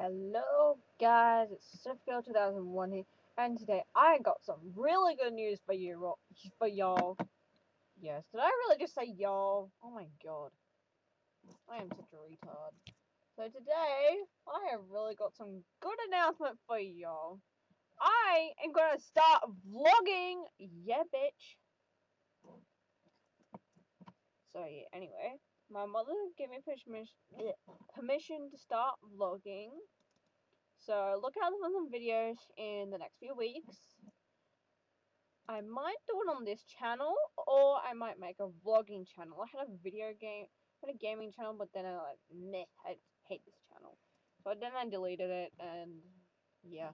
Hello guys, it's Swiftgirl 2001 here, and today I got some really good news for you, for y'all. Yes, did I really just say y'all? Oh my god. I am such a retard. So today, I have really got some good announcement for y'all. I am gonna start vlogging! Yeah, bitch. So yeah, anyway, my mother gave me permission, permission to start vlogging. So look out for some videos in the next few weeks. I might do it on this channel, or I might make a vlogging channel. I had a video game, had a gaming channel, but then I like, meh, I hate this channel. So then I deleted it, and yeah.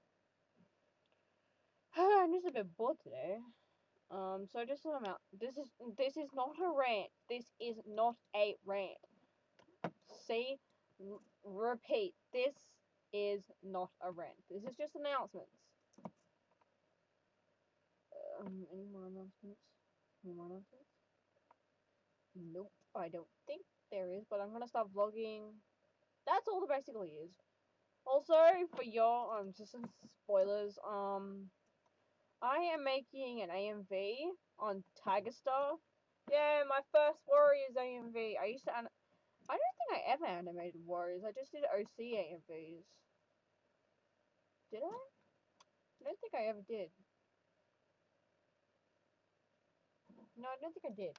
I'm just a bit bored today. Um, so just some amount. This is this is not a rant. This is not a rant. See, repeat. This is not a rant. This is just announcements. Um, any more announcements? Any more announcements? Nope, I don't think there is, but I'm gonna start vlogging. That's all there basically is. Also, for your, um, just some spoilers, um, I am making an AMV on Tiger Star. Yeah, my first Warriors AMV. I used to, I don't think I ever animated Warriors, I just did OC AMVs. Did I? I don't think I ever did. No, I don't think I did.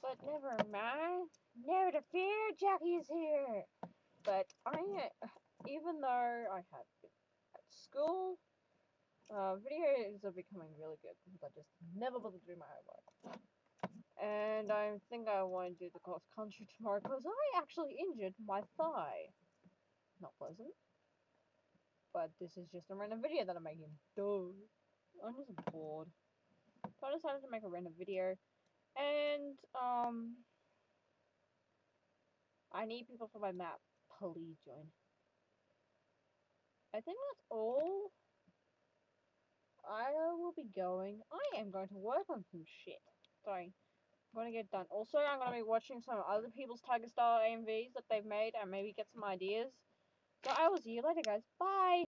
But never mind. Never to fear, Jacqui is here. But I, uh, even though I have been at school, uh, videos are becoming really good because I just never bother to do my homework. And I think I want to do the cross country tomorrow because I actually injured my thigh. Not pleasant. But this is just a random video that I'm making. Duh. I'm just bored. So I decided to make a random video. And, um... I need people for my map. Please join. I think that's all going. I am going to work on some shit. Sorry. I'm going to get done. Also, I'm going to be watching some other people's Tiger Star AMVs that they've made and maybe get some ideas. So I will see you later, guys. Bye!